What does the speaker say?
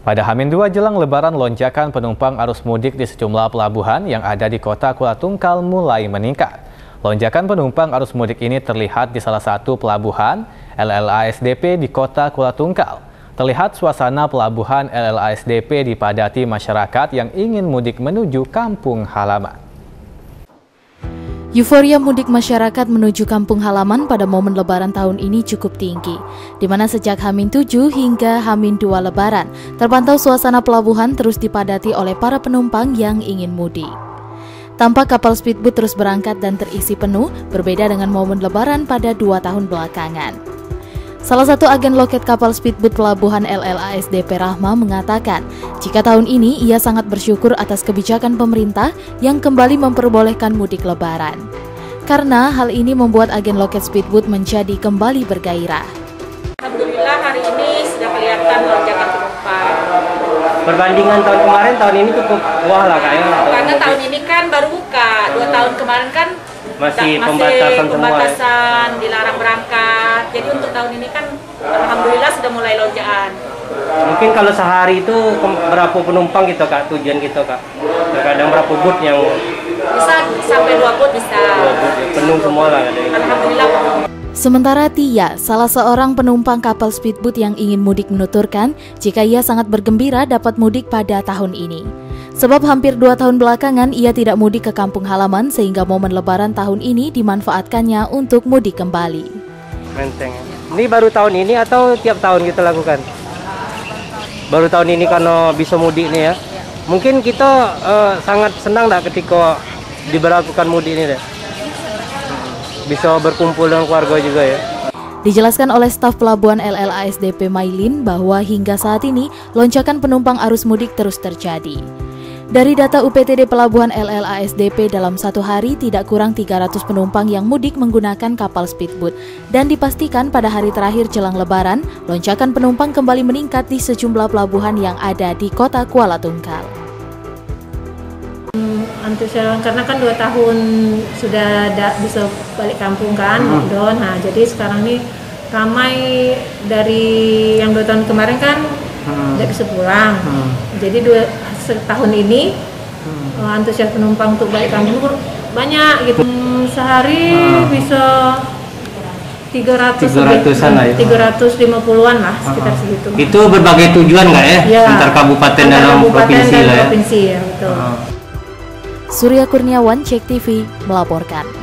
Pada Hamin 2 jelang lebaran lonjakan penumpang arus mudik di sejumlah pelabuhan yang ada di kota Kuala Tungkal mulai meningkat. Lonjakan penumpang arus mudik ini terlihat di salah satu pelabuhan LLASDP di kota Kuala Tungkal. Terlihat suasana pelabuhan LLASDP dipadati masyarakat yang ingin mudik menuju kampung halaman. Euforia mudik masyarakat menuju kampung halaman pada momen lebaran tahun ini cukup tinggi, di mana sejak Hamin 7 hingga Hamin 2 lebaran, terpantau suasana pelabuhan terus dipadati oleh para penumpang yang ingin mudik. Tampak kapal speedboat terus berangkat dan terisi penuh, berbeda dengan momen lebaran pada dua tahun belakangan. Salah satu agen loket kapal speedboat pelabuhan LLASDP Rahma mengatakan, jika tahun ini ia sangat bersyukur atas kebijakan pemerintah yang kembali memperbolehkan mudik lebaran. Karena hal ini membuat agen loket speedboat menjadi kembali bergairah. Alhamdulillah hari ini sudah kelihatan lonjakan penumpang. Perbandingan tahun kemarin, tahun ini cukup wah lah kayaknya. Karena tahun ini kan baru buka, dua tahun kemarin kan masih, masih pembatasan, semua. pembatasan, dilarang berangkat. Jadi untuk tahun ini kan alhamdulillah sudah mulai lonjakan. Mungkin kalau sehari itu berapa penumpang gitu kak tujuan gitu kak? Terkadang berapa boot yang bisa sampai dua boot bisa. Dua boot, ya. penuh semua lah. Alhamdulillah. Sementara Tia, salah seorang penumpang kapal speedboat yang ingin mudik menuturkan jika ia sangat bergembira dapat mudik pada tahun ini. Sebab hampir dua tahun belakangan ia tidak mudik ke kampung halaman sehingga momen lebaran tahun ini dimanfaatkannya untuk mudik kembali. Menteng. Ini baru tahun ini atau tiap tahun kita lakukan? Baru tahun ini karena bisa mudik nih ya. Mungkin kita uh, sangat senang tak ketika diberlakukan mudik ini deh. Bisa berkumpul dengan keluarga juga ya. Dijelaskan oleh staf pelabuhan LLASDP Mailin bahwa hingga saat ini lonjakan penumpang arus mudik terus terjadi. Dari data UPTD Pelabuhan LLASDP dalam satu hari tidak kurang 300 penumpang yang mudik menggunakan kapal speedboat dan dipastikan pada hari terakhir jelang lebaran, lonjakan penumpang kembali meningkat di sejumlah pelabuhan yang ada di kota Kuala Tungkal. Hmm, antusias karena kan dua tahun sudah da, bisa balik kampung kan, hmm. nah jadi sekarang ini ramai dari yang dua tahun kemarin kan hmm. tidak bisa pulang, hmm. jadi dua setahun ini hmm. uh, antusias penumpang untuk balik kampung banyak gitu hmm, sehari hmm. bisa 300 300-an lah ya. 350-an lah sekitar hmm. segitu. Itu berbagai tujuan nggak ya? ya? Antar kabupaten dan provinsi dan lah ya. Provinsi ya, betul. Hmm. Surya Kurniawan, Cek TV melaporkan.